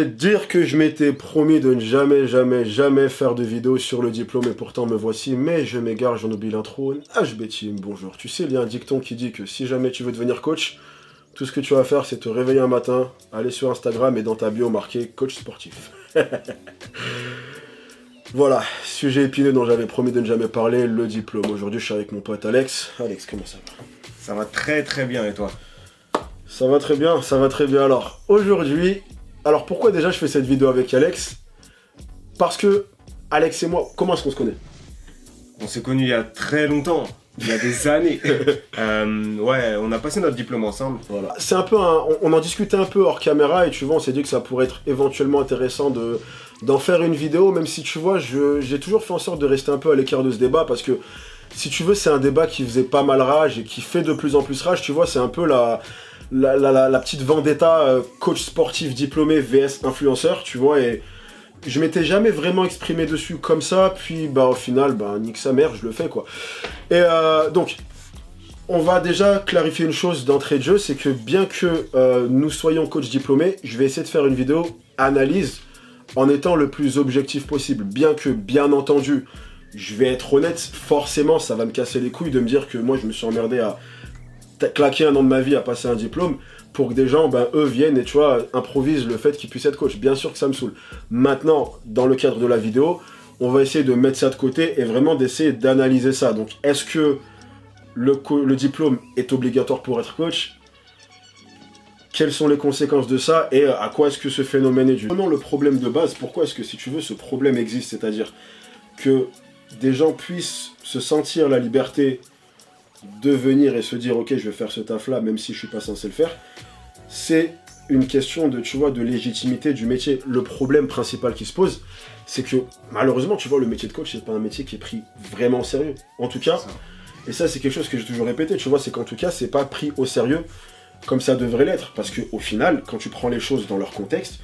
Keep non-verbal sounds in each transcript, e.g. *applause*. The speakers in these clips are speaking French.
Dire que je m'étais promis de ne jamais, jamais, jamais faire de vidéo sur le diplôme et pourtant me voici, mais je m'égare, j'en oublie l'intro. HB Team, bonjour. Tu sais, il y a un dicton qui dit que si jamais tu veux devenir coach, tout ce que tu vas faire, c'est te réveiller un matin, aller sur Instagram et dans ta bio marquer coach sportif. *laughs* voilà, sujet épineux dont j'avais promis de ne jamais parler, le diplôme. Aujourd'hui, je suis avec mon pote Alex. Alex, comment ça va? Ça va très très bien et toi? Ça va très bien, ça va très bien. Alors, aujourd'hui, alors pourquoi déjà je fais cette vidéo avec Alex? Parce que Alex et moi, comment est-ce qu'on se connaît? On s'est connus il y a très longtemps, il y a des *laughs* années. Euh, ouais, on a passé notre diplôme ensemble. Voilà. C'est un peu on, en discutait un peu hors caméra et tu vois, on s'est dit que ça pourrait être éventuellement intéressant de d'en faire une vidéo, même si tu vois, j'ai toujours fait en sorte de rester un peu à l'écart de ce débat parce que si tu veux, c'est un débat qui faisait pas mal rage et qui fait de plus en plus rage, tu vois, c'est un peu la la, petite vendetta euh, coach sportif diplômé vs influenceur, tu vois, et je m'étais jamais vraiment exprimé dessus comme ça, puis bah au final, bah nique sa mère, je le fais quoi. Et euh, donc, on va déjà clarifier une chose d'entrée de jeu, c'est que bien que euh, nous soyons coach diplômés, je vais essayer de faire une vidéo analyse en étant le plus objectif possible. Bien que, bien entendu, je vais être honnête, forcément, ça va me casser les couilles de me dire que moi, je me suis emmerdé à claqué un an de ma vie à passer un diplôme pour que des gens, ben, eux, viennent et tu vois, improvisent le fait qu'ils puissent être coach. Bien sûr que ça me saoule. Maintenant, dans le cadre de la vidéo, on va essayer de mettre ça de côté et vraiment d'essayer d'analyser ça. Donc, est-ce que le, diplôme est obligatoire pour être coach? Quelles sont les conséquences de ça et à quoi est-ce que ce phénomène est dû? Vraiment le problème de base, pourquoi est-ce que si tu veux ce problème existe, c'est-à-dire que des gens puissent se sentir la liberté de venir et se dire ok je vais faire ce taf là même si je suis pas censé le faire, c'est une question de tu vois de légitimité du métier. Le problème principal qui se pose, c'est que malheureusement tu vois le métier de coach c'est pas un métier qui est pris vraiment au sérieux. En tout cas, et ça c'est quelque chose que j'ai toujours répété, tu vois, c'est qu'en tout cas c'est pas pris au sérieux comme ça devrait l'être parce que au final quand tu prends les choses dans leur contexte,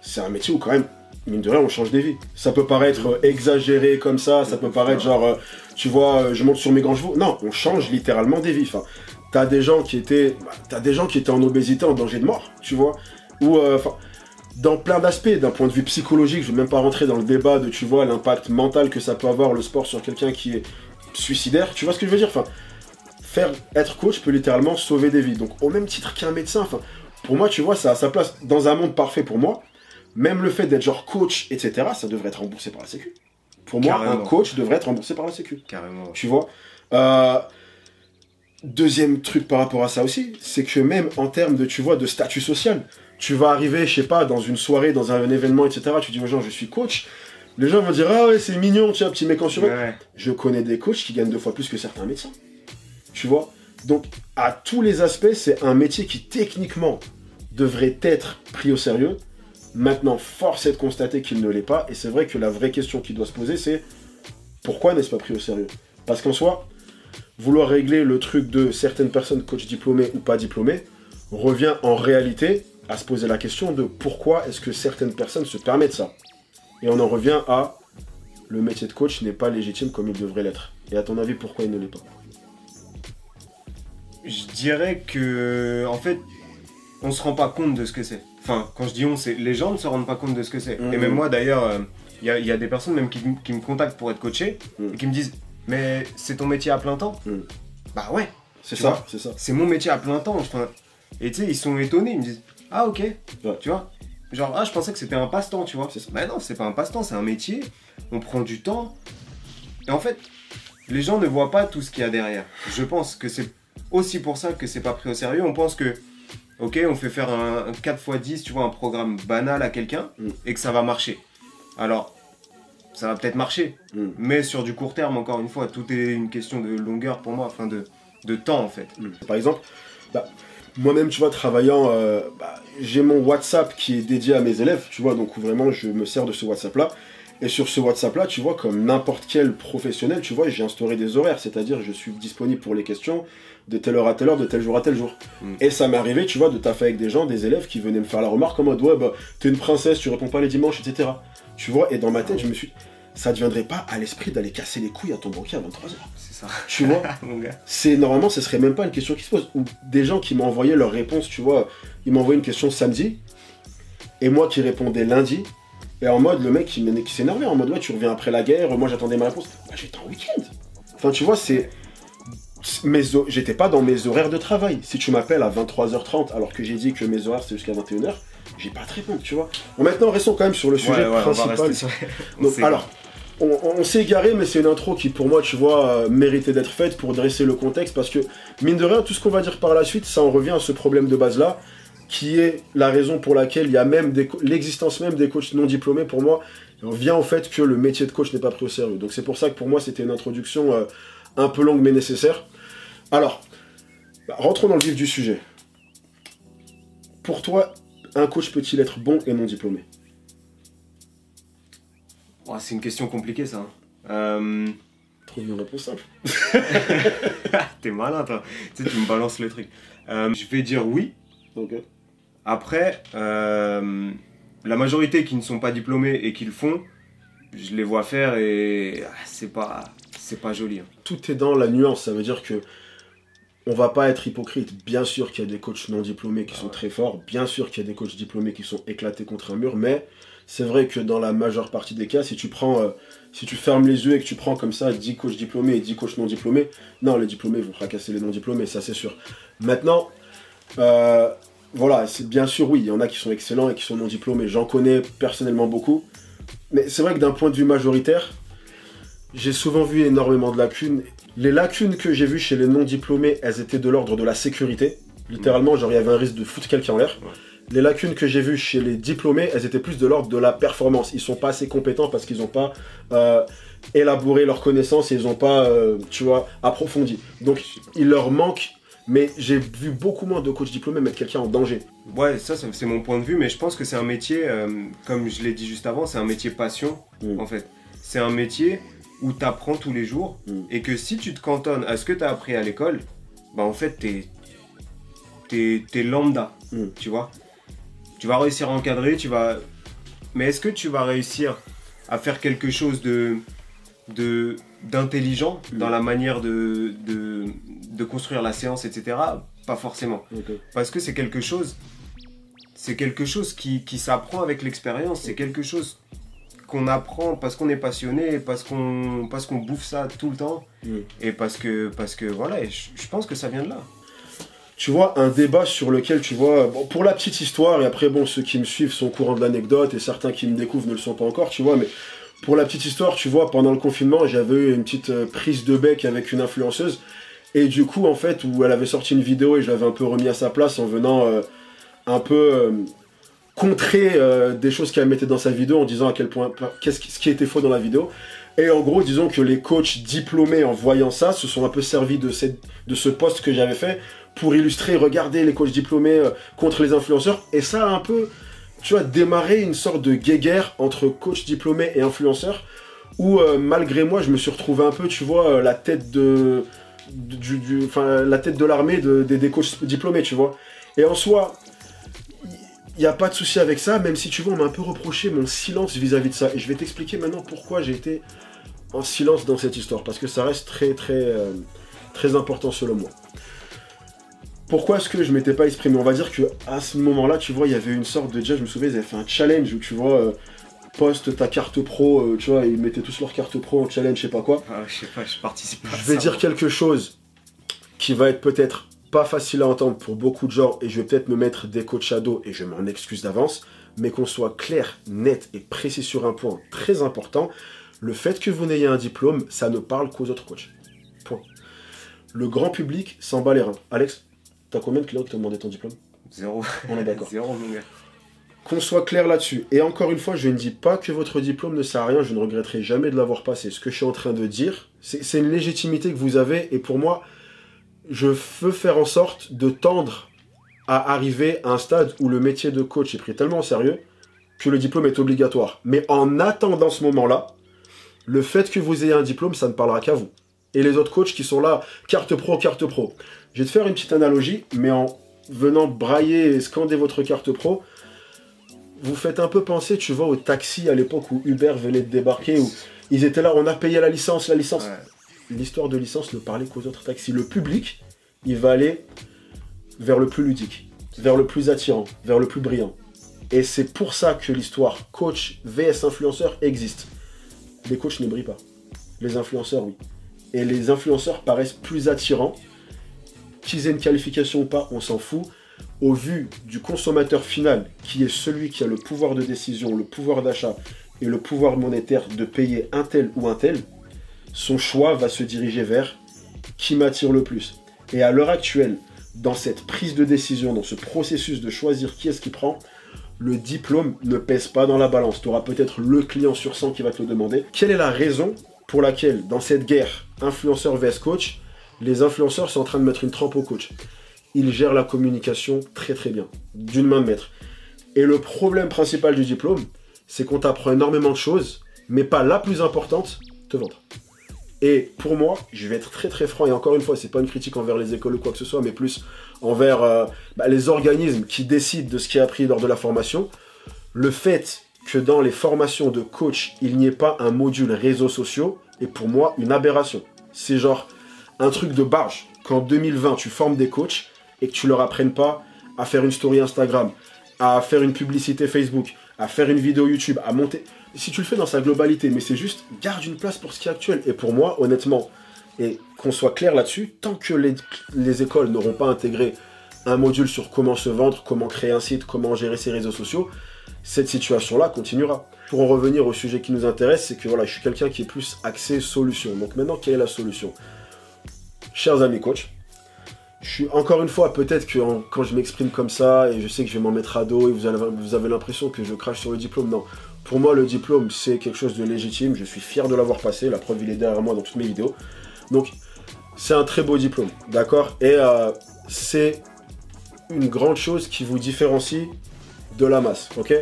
c'est un métier où quand même mine de rien, on change des vies. Ça peut paraître exagéré comme ça, ça peut paraître genre, euh, tu vois, euh, je monte sur mes grands chevaux. Non, on change littéralement des vies. Enfin, t'as des gens qui étaient, bah, t'as des gens qui étaient en obésité, en danger de mort, tu vois, ou euh, dans plein d'aspects, d'un point de vue psychologique, je vais même pas rentrer dans le débat de, tu vois, l'impact mental que ça peut avoir le sport sur quelqu'un qui est suicidaire. Tu vois ce que je veux dire? Faire être coach peut littéralement sauver des vies. Donc, au même titre qu'un médecin, pour moi, tu vois, ça a sa place dans un monde parfait pour moi même le fait d'être genre coach, etc., ça devrait être remboursé par la Sécu. Pour moi, un coach devrait être remboursé par la Sécu. Carrément. Tu vois euh, Deuxième truc par rapport à ça aussi, c'est que même en termes de, tu vois, de statut social, tu vas arriver, je sais pas, dans une soirée, dans un, événement, etc., tu dis aux gens, je suis coach. Les gens vont dire, ah ouais, c'est mignon, tiens, petit mec en sur Je connais des coachs qui gagnent deux fois plus que certains médecins. Tu vois Donc, à tous les aspects, c'est un métier qui, techniquement, devrait être pris au sérieux, Maintenant, force est de constater qu'il ne l'est pas, et c'est vrai que la vraie question qui doit se poser, c'est pourquoi n'est-ce pas pris au sérieux? Parce qu'en soi, vouloir régler le truc de certaines personnes, coach diplômées ou pas diplômées, revient en réalité à se poser la question de pourquoi est-ce que certaines personnes se permettent ça? Et on en revient à le métier de coach n'est pas légitime comme il devrait l'être. Et à ton avis, pourquoi il ne l'est pas? Je dirais que, en fait, on se rend pas compte de ce que c'est. Enfin, quand je dis on, c'est les gens ne se rendent pas compte de ce que c'est. Et même mhm. moi d'ailleurs, il euh, y, a des personnes même qui, me contactent pour être coaché mhm. et qui me disent Mais c'est ton métier à plein temps mhm. Bah ouais. C'est ça, c'est ça. C'est mon métier à plein temps. et tu sais, ils sont étonnés, ils me disent Ah ok, tu vois Genre, ah, je pensais que c'était un passe-temps, tu vois. Bah non, c'est pas un passe-temps, c'est un métier. On prend du temps. Et en fait, les gens ne voient pas tout ce qu'il y a derrière. Je pense que c'est aussi pour ça que c'est pas pris au sérieux. On pense que ok, on fait faire un, 4x10, tu vois, un programme banal à quelqu'un mm. et que ça va marcher. Alors, ça va peut-être marcher, mm. mais sur du court terme, encore une fois, tout est une question de longueur pour moi, enfin de, de temps en fait. Mm. Par exemple, bah, moi-même, tu vois, travaillant, euh, bah, j'ai mon WhatsApp qui est dédié à mes élèves, tu vois, donc vraiment je me sers de ce WhatsApp-là. Et sur ce WhatsApp-là, tu vois, comme n'importe quel professionnel, tu vois, j'ai instauré des horaires, c'est-à-dire je suis disponible pour les questions de telle heure à telle heure, de tel jour à tel jour. Mm. Et ça m'est arrivé, tu vois, de taffer avec des gens, des élèves qui venaient me faire la remarque en mode, ouais, bah, t'es une princesse, tu réponds pas les dimanches, etc. Tu vois, et dans ma tête, je me suis ça ne viendrait pas à l'esprit d'aller casser les couilles à ton banquier à 23h. C'est ça. Tu vois *laughs* C'est normalement, ce serait même pas une question qui se pose. Ou des gens qui envoyé leur réponse, tu vois, ils envoyé une question samedi. et moi qui répondais lundi, et en mode, le mec qui, qui s'énervait, en mode, ouais, tu reviens après la guerre, moi j'attendais ma réponse. Bah, j'étais en week-end. Enfin, tu vois, c'est. J'étais pas dans mes horaires de travail. Si tu m'appelles à 23h30 alors que j'ai dit que mes horaires c'est jusqu'à 21h, j'ai pas à te répondre, tu vois. Bon, maintenant, restons quand même sur le sujet principal. *laughs* Donc, alors, on, s'est égaré, mais c'est une intro qui, pour moi, tu vois, euh, méritait d'être faite pour dresser le contexte parce que, mine de rien, tout ce qu'on va dire par la suite, ça en revient à ce problème de base-là, qui est la raison pour laquelle il y a même l'existence même des coachs non diplômés, pour moi, vient au fait que le métier de coach n'est pas pris au sérieux. Donc, c'est pour ça que pour moi, c'était une introduction euh, un peu longue mais nécessaire. Alors, bah, rentrons dans le vif du sujet. Pour toi, un coach peut-il être bon et non diplômé? C'est une question compliquée ça. Hein. Euh... Trouve une réponse simple. *laughs* T'es malin toi. Tu, sais, tu me balances le truc. Euh, je vais dire oui. Après, euh, la majorité qui ne sont pas diplômés et qui le font, je les vois faire et ah, c'est pas, c'est pas joli. Hein. Tout est dans la nuance. Ça veut dire que on va pas être hypocrite. Bien sûr qu'il y a des coachs non diplômés qui sont très forts, bien sûr qu'il y a des coachs diplômés qui sont éclatés contre un mur, mais c'est vrai que dans la majeure partie des cas, si tu prends, euh, si tu fermes les yeux et que tu prends comme ça 10 coachs diplômés et 10 coachs non diplômés, non, les diplômés vont fracasser les non diplômés, ça c'est sûr. Maintenant, euh, voilà, c'est bien sûr, oui, il y en a qui sont excellents et qui sont non diplômés, j'en connais personnellement beaucoup, mais c'est vrai que d'un point de vue majoritaire, j'ai souvent vu énormément de lacunes les lacunes que j'ai vues chez les non-diplômés, elles étaient de l'ordre de la sécurité. Littéralement, genre, il y avait un risque de foutre quelqu'un en l'air. Les lacunes que j'ai vues chez les diplômés, elles étaient plus de l'ordre de la performance. Ils sont pas assez compétents parce qu'ils n'ont pas euh, élaboré leurs connaissances et ils n'ont pas, euh, tu vois, approfondi. Donc, il leur manque mais j'ai vu beaucoup moins de coachs diplômés mettre quelqu'un en danger. Ouais, ça, c'est mon point de vue, mais je pense que c'est un métier, euh, comme je l'ai dit juste avant, c'est un métier passion, mm. en fait. C'est un métier où tu apprends tous les jours mm. et que si tu te cantonnes à ce que tu as appris à l'école, bah en fait, tu es, lambda, mm. tu vois. Tu vas réussir à encadrer, tu vas... Mais est-ce que tu vas réussir à faire quelque chose de d'intelligent mm. dans la manière de, de, construire la séance, etc. Pas forcément. Parce que c'est quelque chose, c'est quelque chose qui, qui s'apprend avec l'expérience, c'est quelque chose qu'on apprend parce qu'on est passionné, parce qu'on parce qu'on bouffe ça tout le temps, mm. et parce que parce que voilà, je, pense que ça vient de là. Tu vois, un débat sur lequel tu vois, bon, pour la petite histoire, et après bon, ceux qui me suivent sont au courant de l'anecdote, et certains qui me découvrent ne le sont pas encore, tu vois, mais pour la petite histoire, tu vois, pendant le confinement, j'avais eu une petite euh, prise de bec avec une influenceuse, et du coup, en fait, où elle avait sorti une vidéo et je l'avais un peu remis à sa place en venant euh, un peu euh, contrer des choses qu'elle mettait dans sa vidéo en disant à quel point qu'est-ce qui, ce qui était faux dans la vidéo. Et en gros, disons que les coachs diplômés en voyant ça se sont un peu servis de, ce post que j'avais fait pour illustrer, regarder les coachs diplômés contre les influenceurs. Et ça a un peu, tu vois, démarré une sorte de guéguerre entre coachs diplômés et influenceurs où euh, malgré moi, je me suis retrouvé un peu, tu vois, la tête de, du, du, la tête de l'armée de, des coachs diplômés, tu vois. Et en soi, il n'y a pas de souci avec ça, même si tu vois, on m'a un peu reproché mon silence vis-à-vis de ça. Et je vais t'expliquer maintenant pourquoi j'ai été en silence dans cette histoire. Parce que ça reste très, très, euh, très important selon moi. Pourquoi est-ce que je m'étais pas exprimé? On va dire que à ce moment-là, tu vois, il y avait une sorte de. Déjà, je me souviens, ils avaient fait un challenge où tu vois. Euh, poste ta carte pro, euh, tu vois, ils mettaient tous leur carte pro en challenge, je sais pas quoi. Ah, je sais pas, je participe pas. Je vais dire quelque chose qui va être peut-être pas facile à entendre pour beaucoup de gens et je vais peut-être me mettre des coachs shadow et je m'en excuse d'avance, mais qu'on soit clair, net et précis sur un point très important, le fait que vous n'ayez un diplôme, ça ne parle qu'aux autres coachs. Point. Le grand public s'en bat les reins. Alex, t'as combien de clients qui t'ont demandé ton diplôme Zéro. On est d'accord. *laughs* Zéro, mon gars. Qu'on soit clair là-dessus. Et encore une fois, je ne dis pas que votre diplôme ne sert à rien, je ne regretterai jamais de l'avoir passé. Ce que je suis en train de dire, c'est une légitimité que vous avez, et pour moi, je veux faire en sorte de tendre à arriver à un stade où le métier de coach est pris tellement au sérieux que le diplôme est obligatoire. Mais en attendant ce moment-là, le fait que vous ayez un diplôme, ça ne parlera qu'à vous. Et les autres coachs qui sont là, carte pro, carte pro. Je vais te faire une petite analogie, mais en venant brailler et scander votre carte pro, vous faites un peu penser, tu vois, au taxi à l'époque où Uber venait de débarquer, où ils étaient là, on a payé la licence, la licence l'histoire de licence ne parlait qu'aux autres taxis. Le public, il va aller vers le plus ludique, vers le plus attirant, vers le plus brillant. Et c'est pour ça que l'histoire coach vs influenceur existe. Les coachs ne brillent pas. Les influenceurs, oui. Et les influenceurs paraissent plus attirants. Qu'ils aient une qualification ou pas, on s'en fout. Au vu du consommateur final, qui est celui qui a le pouvoir de décision, le pouvoir d'achat et le pouvoir monétaire de payer un tel ou un tel, son choix va se diriger vers qui m'attire le plus. Et à l'heure actuelle, dans cette prise de décision, dans ce processus de choisir qui est-ce qui prend, le diplôme ne pèse pas dans la balance. Tu auras peut-être le client sur 100 qui va te le demander. Quelle est la raison pour laquelle, dans cette guerre influenceur vs coach, les influenceurs sont en train de mettre une trempe au coach Ils gèrent la communication très très bien, d'une main de maître. Et le problème principal du diplôme, c'est qu'on t'apprend énormément de choses, mais pas la plus importante, te vendre. Et pour moi, je vais être très très franc, et encore une fois, c'est pas une critique envers les écoles ou quoi que ce soit, mais plus envers euh, bah, les organismes qui décident de ce qui est appris lors de la formation. Le fait que dans les formations de coach, il n'y ait pas un module réseaux sociaux est pour moi une aberration. C'est genre un truc de barge. Qu'en 2020, tu formes des coachs et que tu leur apprennes pas à faire une story Instagram, à faire une publicité Facebook, à faire une vidéo YouTube, à monter si tu le fais dans sa globalité, mais c'est juste, garde une place pour ce qui est actuel. Et pour moi, honnêtement, et qu'on soit clair là-dessus, tant que les, écoles n'auront pas intégré un module sur comment se vendre, comment créer un site, comment gérer ses réseaux sociaux, cette situation-là continuera. Pour en revenir au sujet qui nous intéresse, c'est que voilà, je suis quelqu'un qui est plus axé solution. Donc maintenant, quelle est la solution? Chers amis coachs, je suis encore une fois, peut-être que quand je m'exprime comme ça, et je sais que je vais m'en mettre à dos, et vous avez, l'impression que je crache sur le diplôme, non. Pour moi, le diplôme, c'est quelque chose de légitime. Je suis fier de l'avoir passé. La preuve, il est derrière moi dans toutes mes vidéos. Donc, c'est un très beau diplôme, d'accord? Et euh, c'est une grande chose qui vous différencie de la masse, ok?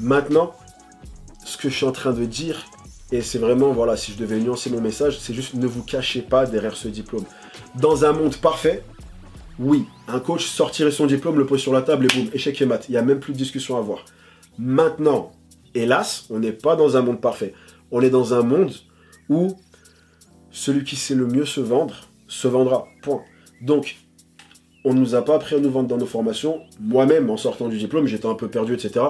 Maintenant, ce que je suis en train de dire, et c'est vraiment, voilà, si je devais nuancer mon message, c'est juste ne vous cachez pas derrière ce diplôme. Dans un monde parfait, oui, un coach sortirait son diplôme, le pose sur la table et boum, échec et mat. Il n'y a même plus de discussion à avoir. Maintenant, hélas, on n'est pas dans un monde parfait. On est dans un monde où celui qui sait le mieux se vendre, se vendra. Point. Donc, on ne nous a pas appris à nous vendre dans nos formations. Moi-même, en sortant du diplôme, j'étais un peu perdu, etc.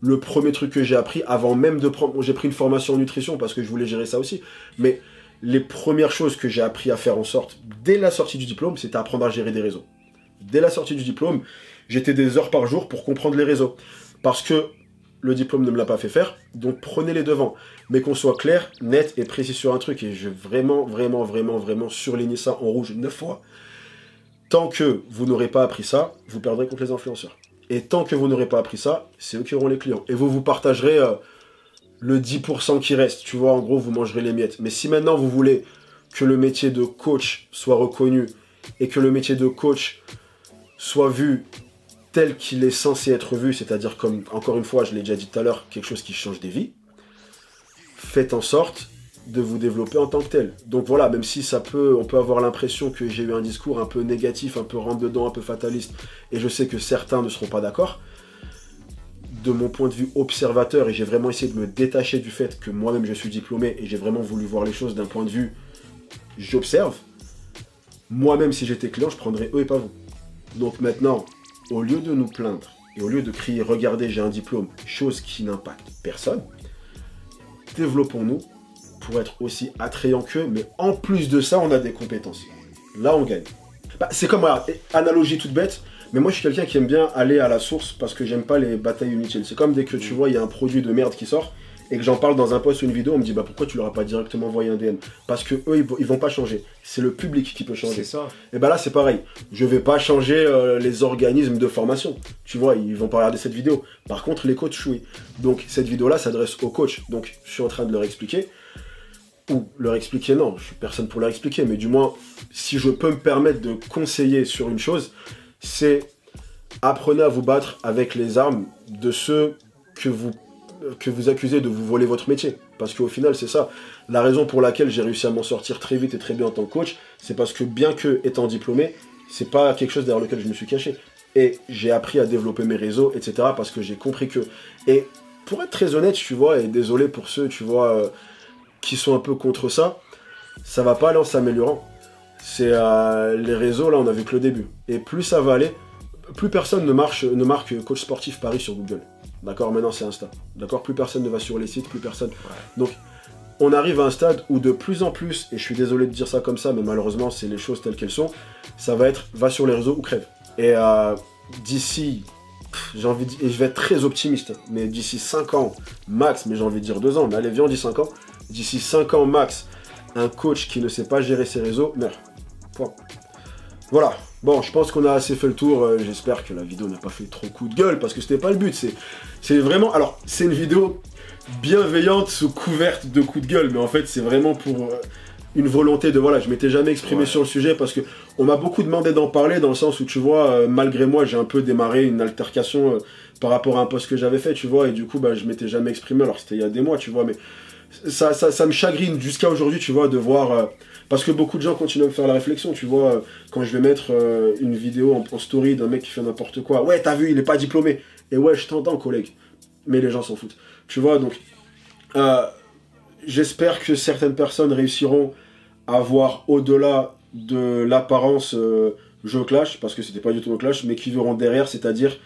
Le premier truc que j'ai appris, avant même de prendre... j'ai pris une formation en nutrition parce que je voulais gérer ça aussi. Mais les premières choses que j'ai appris à faire en sorte, dès la sortie du diplôme, c'était apprendre à gérer des réseaux. Dès la sortie du diplôme, j'étais des heures par jour pour comprendre les réseaux. Parce que le diplôme ne me l'a pas fait faire, donc prenez les devants. Mais qu'on soit clair, net et précis sur un truc, et je vraiment, vraiment, vraiment, vraiment surligner ça en rouge neuf fois. Tant que vous n'aurez pas appris ça, vous perdrez contre les influenceurs. Et tant que vous n'aurez pas appris ça, c'est eux qui auront les clients. Et vous vous partagerez euh, le 10% qui reste. Tu vois, en gros, vous mangerez les miettes. Mais si maintenant vous voulez que le métier de coach soit reconnu et que le métier de coach soit vu tel qu'il est censé être vu, c'est-à-dire comme, encore une fois, je l'ai déjà dit tout à l'heure, quelque chose qui change des vies, faites en sorte de vous développer en tant que tel. Donc voilà, même si ça peut, on peut avoir l'impression que j'ai eu un discours un peu négatif, un peu rentre dedans, un peu fataliste, et je sais que certains ne seront pas d'accord, de mon point de vue observateur, et j'ai vraiment essayé de me détacher du fait que moi-même je suis diplômé, et j'ai vraiment voulu voir les choses d'un point de vue, j'observe, moi-même si j'étais client, je prendrais eux et pas vous. Donc maintenant, au lieu de nous plaindre et au lieu de crier regardez j'ai un diplôme, chose qui n'impacte personne, développons-nous pour être aussi attrayants qu'eux, mais en plus de ça, on a des compétences. Là, on gagne. Bah, c'est comme, analogie toute bête, mais moi je suis quelqu'un qui aime bien aller à la source parce que j'aime pas les batailles inutiles. C'est comme dès que tu vois, il y a un produit de merde qui sort, et que j'en parle dans un post ou une vidéo, on me dit bah pourquoi tu leur as pas directement envoyé un DM Parce que eux ils, vont pas changer. C'est le public qui peut changer. C'est ça. Et bah là c'est pareil. Je vais pas changer euh, les organismes de formation. Tu vois, ils vont pas regarder cette vidéo. Par contre les coachs oui. Donc cette vidéo là s'adresse aux coachs. Donc je suis en train de leur expliquer. Ou leur expliquer non, je suis personne pour leur expliquer, mais du moins si je peux me permettre de conseiller sur une chose, c'est apprenez à vous battre avec les armes de ceux que vous que vous accusez de vous voler votre métier. Parce qu'au final, c'est ça. La raison pour laquelle j'ai réussi à m'en sortir très vite et très bien en tant que coach, c'est parce que bien que étant diplômé, c'est pas quelque chose derrière lequel je me suis caché. Et j'ai appris à développer mes réseaux, etc. Parce que j'ai compris que. Et pour être très honnête, tu vois, et désolé pour ceux, tu vois, euh, qui sont un peu contre ça, ça va pas aller en s'améliorant. C'est euh, les réseaux, là, on a vu que le début. Et plus ça va aller, plus personne ne, marche, ne marque coach sportif Paris sur Google. D'accord Maintenant, c'est Insta. D'accord Plus personne ne va sur les sites, plus personne. Donc, on arrive à un stade où de plus en plus, et je suis désolé de dire ça comme ça, mais malheureusement, c'est les choses telles qu'elles sont, ça va être va sur les réseaux ou crève. Et euh, d'ici, j'ai envie de, et je vais être très optimiste, mais d'ici 5 ans max, mais j'ai envie de dire 2 ans, mais allez, viens, on dit 5 ans. D'ici 5 ans max, un coach qui ne sait pas gérer ses réseaux meurt. Voilà. Bon, je pense qu'on a assez fait le tour. Euh, j'espère que la vidéo n'a pas fait trop coup de gueule parce que c'était pas le but. C'est vraiment. Alors, c'est une vidéo bienveillante sous couverte de coups de gueule, mais en fait, c'est vraiment pour euh, une volonté de voilà. Je m'étais jamais exprimé sur le sujet parce que on m'a beaucoup demandé d'en parler dans le sens où tu vois, euh, malgré moi, j'ai un peu démarré une altercation par rapport à un post que j'avais fait, tu vois, et du coup, bah, je m'étais jamais exprimé. Alors, c'était il y a des mois, tu vois, mais ça, ça, me chagrine jusqu'à aujourd'hui, tu vois, de voir parce que beaucoup de gens continuent à me faire la réflexion, tu vois, quand je vais mettre euh, une vidéo en, story d'un mec qui fait n'importe quoi. Ouais, t'as vu, il est pas diplômé. Et ouais, je t'entends, collègue. Mais les gens s'en foutent. Tu vois, donc, euh, j'espère que certaines personnes réussiront à voir au-delà de l'apparence euh, je clash, parce que c'était pas du tout un clash, mais qui verront derrière, c'est-à-dire,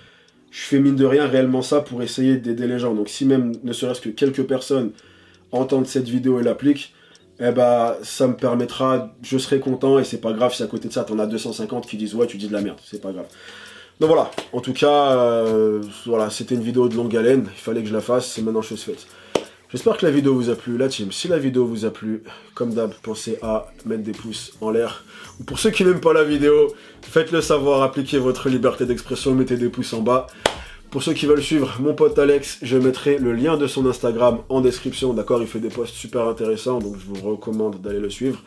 je fais mine de rien réellement ça pour essayer d'aider les gens. Donc, si même ne serait-ce que quelques personnes entendent cette vidéo et l'appliquent, eh bah, ça me permettra, je serai content et c'est pas grave si à côté de ça t'en as 250 qui disent ouais tu dis de la merde, c'est pas grave. Donc voilà, en tout cas, euh, voilà, c'était une vidéo de longue haleine, il fallait que je la fasse, c'est maintenant chose faite. J'espère que la vidéo vous a plu, la team. Si la vidéo vous a plu, comme d'hab, pensez à mettre des pouces en l'air. Pour ceux qui n'aiment pas la vidéo, faites-le savoir, appliquez votre liberté d'expression, mettez des pouces en bas. Pour ceux qui veulent suivre mon pote Alex, je mettrai le lien de son Instagram en description, d'accord? Il fait des posts super intéressants, donc je vous recommande d'aller le suivre.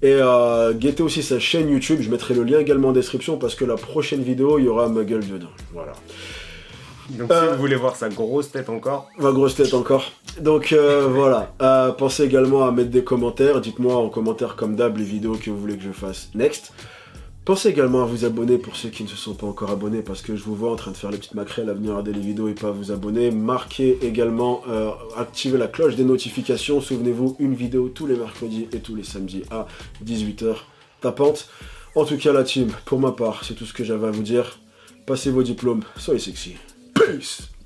Et euh, guettez aussi sa chaîne YouTube, je mettrai le lien également en description parce que la prochaine vidéo, il y aura ma gueule dedans. Voilà. Donc si vous voulez voir sa grosse tête encore. Ma grosse tête encore. Donc euh, *laughs* voilà. Euh, pensez également à mettre des commentaires. Dites-moi en commentaire comme d'hab les vidéos que vous voulez que je fasse next. Pensez également à vous abonner pour ceux qui ne se sont pas encore abonnés parce que je vous vois en train de faire les petites maquerelles à venir regarder les vidéos et pas vous abonner. Marquez également, euh, activez la cloche des notifications. Souvenez-vous, une vidéo tous les mercredis et tous les samedis à 18h tapante. En tout cas la team, pour ma part, c'est tout ce que j'avais à vous dire. Passez vos diplômes, soyez sexy. Peace